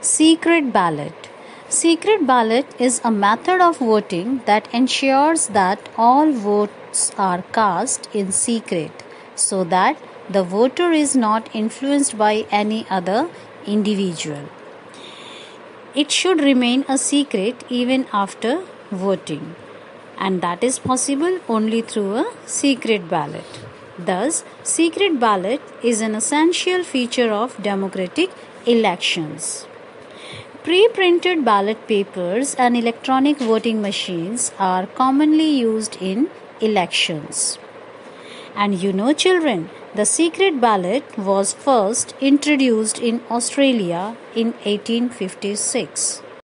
Secret ballot. Secret ballot is a method of voting that ensures that all votes are cast in secret so that the voter is not influenced by any other individual. It should remain a secret even after voting, and that is possible only through a secret ballot. Thus, secret ballot is an essential feature of democratic elections. Pre printed ballot papers and electronic voting machines are commonly used in elections. And you know, children, the secret ballot was first introduced in Australia in 1856.